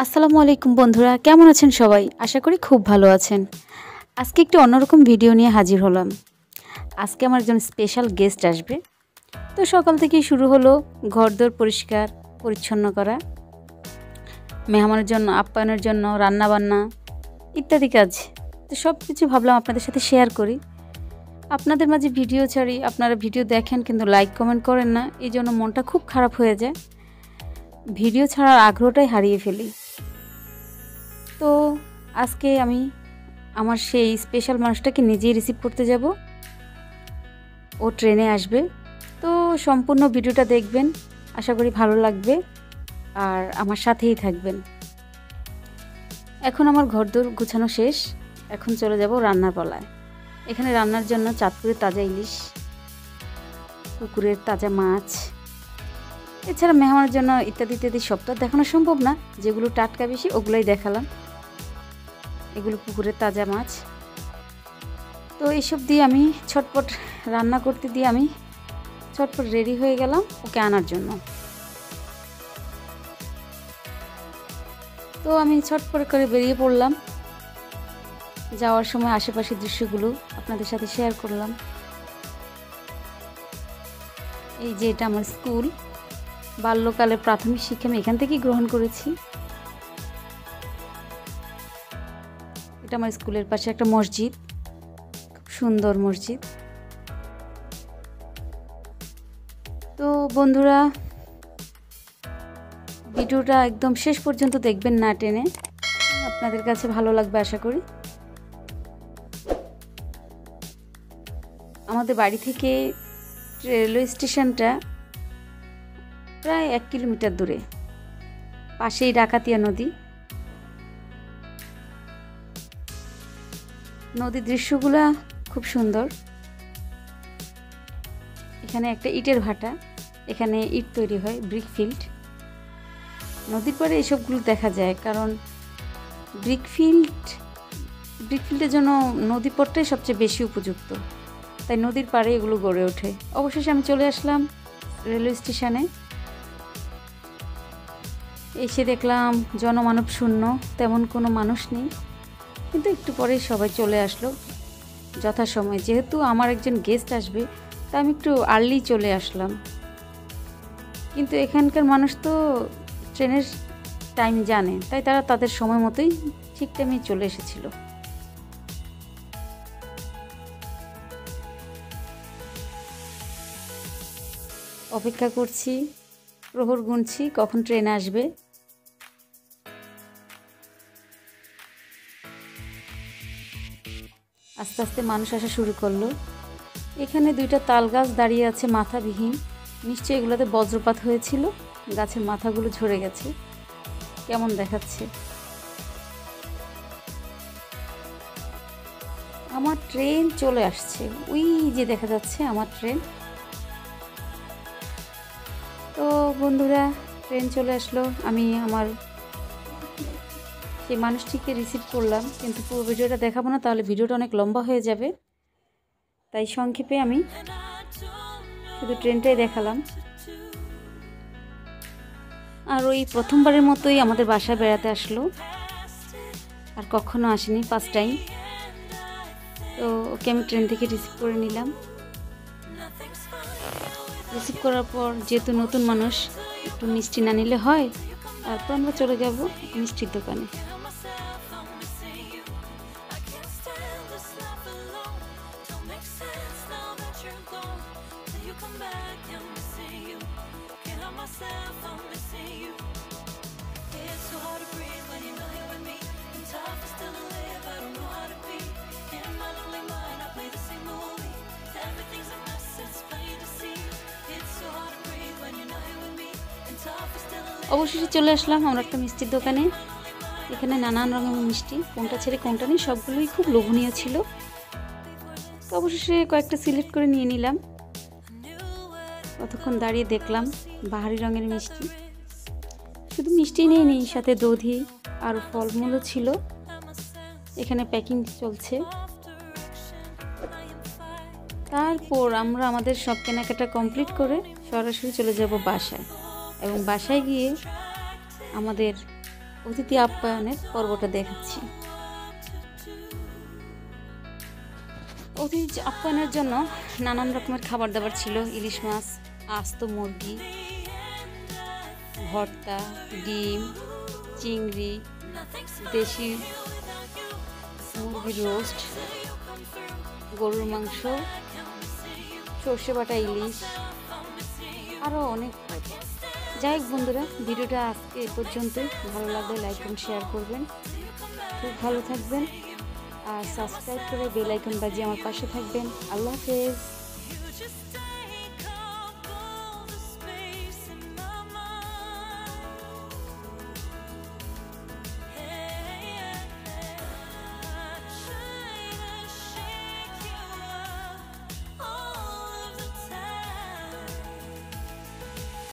আসসালামু আলাইকুম বন্ধুরা, কেমন আছেন সবাই? আশা করি খুব ভালো আছেন। আজকে একটি অন্যরকম ভিডিও নিয়ে হাজির হলাম। আজকে আমার একজন স্পেশাল গেস্ট আসবে। তো সকাল থেকেই শুরু হলো ঘরদোর পরিষ্কার, পরিচ্ছন্ন করা, মেহমানের জন্য, আপ্যায়নের জন্য রান্না বান্না ইত্যাদি কাজ। তো সব কিছু ভাবলাম আপনাদের সাথে শেয়ার করি। আপনাদের মাঝে ভিডিও ছাড়ি, আপনারা ভিডিও দেখেন কিন্তু লাইক কমেন্ট করেন না, এই জন্য মনটা খুব খারাপ হয়ে যায়। ভিডিও ছাড়ার আগ্রহটাই হারিয়ে ফেলি। তো আজকে আমি আমার সেই স্পেশাল মানুষটাকে নিজেই রিসিভ করতে যাব। ও ট্রেনে আসবে। তো সম্পূর্ণ ভিডিওটা দেখবেন, আশা করি ভালো লাগবে। আর আমার সাথেই থাকবেন। এখন আমার ঘরদোর গুছানো শেষ। এখন চলে যাব রান্নার পালায়। এখানে রান্নার জন্য চাঁদপুরের তাজা ইলিশ পুকুরের তাজা মাছ। এছাড়া মেহমানের জন্য ইত্যাদি ইত্যাদি সব তো দেখানো সম্ভব না। যেগুলো টাটকা বেশি, ওগুলোই দেখালাম। এগুলো পুকুরের তাজা মাছ। তো এইসব দিয়ে আমি ছটপট রান্না করতে দিয়ে আমি ছটপট রেডি হয়ে গেলাম ওকে আনার জন্য। তো আমি ছটপট করে বেরিয়ে পড়লাম। যাওয়ার সময় আশেপাশের দৃশ্যগুলো আপনাদের সাথে শেয়ার করলাম। এই যে এটা আমার স্কুল বাল্যকালে প্রাথমিক শিক্ষা আমি এখান থেকেই গ্রহণ করেছি। এটা আমার স্কুলের পাশে একটা মসজিদ। খুব সুন্দর মসজিদ। তো বন্ধুরা, ভিডিওটা একদম শেষ পর্যন্ত দেখবেন না টেনে। আপনাদের কাছে ভালো লাগবে আশা করি। আমাদের বাড়ি থেকে রেলওয়ে স্টেশনটা প্রায় এক কিলোমিটার দূরে, পাশেই ডাকাতিয়া নদী। নদীর দৃশ্যগুলা খুব সুন্দর। এখানে একটা ইটের ভাটা, এখানে ইট তৈরি হয় ব্রিক ফিল্ড নদীর পরে এসবগুলো দেখা যায়, কারণ ব্রিক ফিল্ড ব্রিক ফিল্ডের জন্য নদী পথটাই সবচেয়ে বেশি উপযুক্ত। তাই নদীর পাড়ে এগুলো গড়ে ওঠে। অবশেষে আমি চলে আসলাম রেলওয়ে স্টেশনে। এসে দেখলাম জনমানব শূন্য, তেমন কোনো মানুষ নেই। কিন্তু একটু পরেই সবাই চলে আসলো। যথাসময়ে যেহেতু আমার একজন গেস্ট আসবে তা আমি একটু আর্লি চলে আসলাম। কিন্তু এখানকার মানুষ তো ট্রেনের টাইম জানে, তাই তারা তাদের সময় মতোই ঠিক টাইমে চলে এসেছিল। অপেক্ষা করছি, প্রহর গুনছি কখন ট্রেন আসবে। আস্তে আস্তে মানুষ আসা শুরু করল। এখানে দুইটা তাল গাছ দাঁড়িয়ে আছে মাথাবিহীন। নিশ্চয়ই এগুলোতে বজ্রপাত হয়েছিল। গাছের মাথাগুলো ঝরে গেছে। কেমন দেখাচ্ছে? আমার ট্রেন চলে আসছে। ওই যে দেখা যাচ্ছে আমার ট্রেন। তো বন্ধুরা, ট্রেন চলে আসলো। আমি আমার সেই মানুষটিকে রিসিভ করলাম, কিন্তু পুরো ভিডিওটা দেখাবো না, তাহলে ভিডিওটা অনেক লম্বা হয়ে যাবে। তাই সংক্ষেপে আমি শুধু ট্রেনটাই দেখালাম। আর ওই প্রথমবারের মতোই আমাদের বাসায় বেড়াতে আসলো, আর কখনো আসেনি ফার্স্ট টাইম তো ওকে আমি ট্রেন থেকে রিসিভ করে নিলাম। রিসিভ করার পর যেহেতু নতুন মানুষ, একটু মিষ্টি না নিলে হয়, তারপর আমরা চলে যাব মিষ্টির দোকানে। অবশেষে চলে আসলাম আমরা একটা মিষ্টির দোকানে। এখানে নানান রঙের মিষ্টি কোনটা ছেড়ে কোনটা নেই সবগুলোই খুব লোভনীয় ছিল। তো অবশেষে কয়েকটা সিলেক্ট করে নিয়ে নিলাম। কতক্ষণ দাঁড়িয়ে দেখলাম বাহারি রঙের মিষ্টি। শুধু মিষ্টি নেই নেই, সাথে দধি আর ফলমূলও ছিল। এখানে প্যাকিং চলছে। তারপর আমরা আমাদের সব কেনাকাটা কমপ্লিট করে সরাসরি চলে যাব বাসায় এবং বাসায় গিয়ে আমাদের অতিথি আপ্যায়নের পর্বটা দেখাচ্ছি। অতিথি আপ্যায়নের জন্য নানান রকমের খাবার দাবার ছিল, ইলিশ মাছ, আস্ত মুরগি, ভর্তা, ডিম, চিংড়ি, দেশি মুরগির রোস্ট গরুর মাংস, সর্ষে বাটা ইলিশ আরও অনেক যাই হোক বন্ধুরা, ভিডিওটা আজকে এ পর্যন্তই। ভালো লাগলে লাইক এবং শেয়ার করবেন। খুব ভালো থাকবেন। আর সাবস্ক্রাইব করে বেল আইকন বাজিয়ে আমার পাশে থাকবেন। আল্লাহ হাফেজ।